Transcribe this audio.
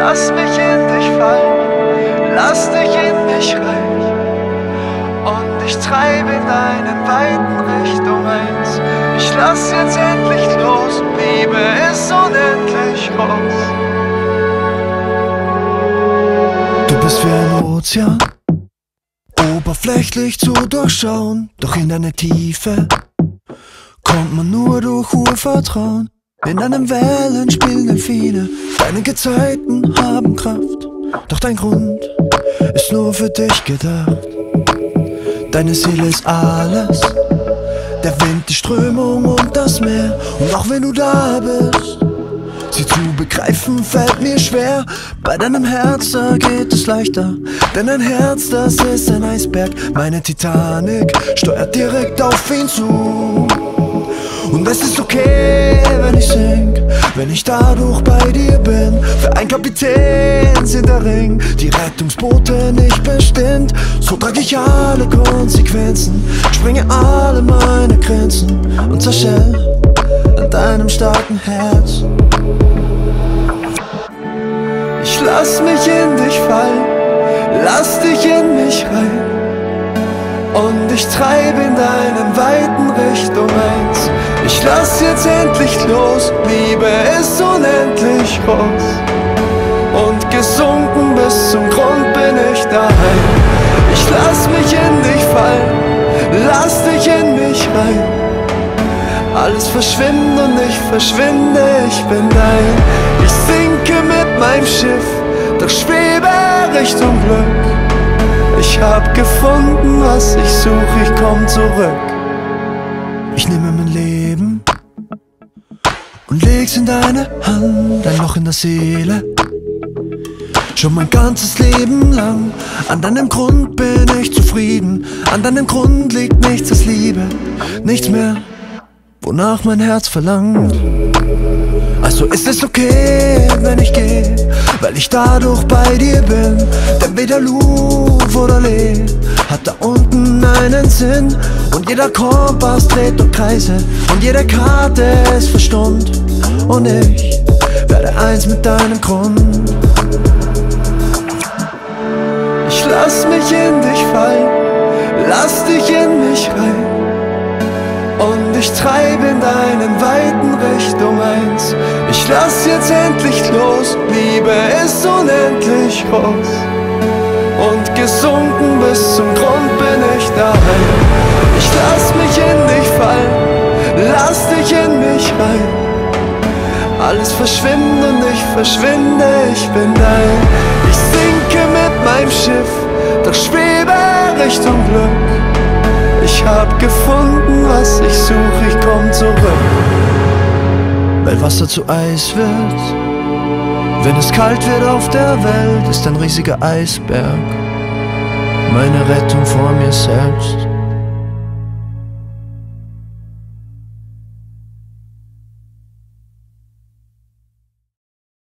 lass mich in dich fallen, lass dich in mich rein. Und ich treibe in deinen weiten Richtung eins. Ich lass jetzt endlich los, Liebe ist unendlich groß. Du bist wie ein Ozean, oberflächlich zu durchschauen, doch in deine Tiefe kommt man nur durch Urvertrauen. In deinen Wellen spielen viele, deine Gezeiten haben Kraft, doch dein Grund ist nur für dich gedacht. Deine Seele ist alles, der Wind, die Strömung und das Meer. Und auch wenn du da bist, sie zu begreifen fällt mir schwer. Bei deinem Herz, da geht es leichter, denn dein Herz, das ist ein Eisberg. Meine Titanic steuert direkt auf ihn zu. Und es ist okay, wenn ich sing, wenn ich dadurch bei dir bin. Für ein Kapitän sind der Ring, die Rettungsboote nicht bestimmt. So trage ich alle Konsequenzen, springe alle meine Grenzen und zerschell an deinem starken Herz. Ich lass mich in dich fallen, lass dich in mich rein. Und ich treibe in deinen weiten Richtung eins. Ich lass jetzt endlich los, Liebe ist unendlich groß. Und gesunken bis zum Grund bin ich daheim. Ich lass mich in dich fallen, lass dich in mich rein. Alles verschwindet und ich verschwinde, ich bin dein. Ich sinke mit meinem Schiff, doch schwebe Richtung Glück. Ich hab gefunden, was ich suche, ich komm zurück. Und leg's in deine Hand, ein Loch in der Seele. Schon mein ganzes Leben lang, an deinem Grund bin ich zufrieden. An deinem Grund liegt nichts als Liebe, nichts mehr, wonach mein Herz verlangt. Also ist es okay, wenn ich gehe, weil ich dadurch bei dir bin. Denn weder Louvre oder Lee hat da unten einen Sinn. Und jeder Kompass dreht durch Kreise und jede Karte ist verstummt. Und ich werde eins mit deinem Grund. Ich lass mich in dich fallen, lass dich in mich rein. Und ich treibe in deinen weiten Richtung eins. Ich lass jetzt endlich los, Liebe ist unendlich groß. Und gesunken bis zum Grund bin Alles verschwindet und ich verschwinde, ich bin dein. Ich sinke mit meinem Schiff, doch schwebe Richtung Glück. Ich hab gefunden, was ich suche, ich komm zurück. Weil Wasser zu Eis wird, wenn es kalt wird auf der Welt, ist ein riesiger Eisberg meine Rettung vor mir selbst.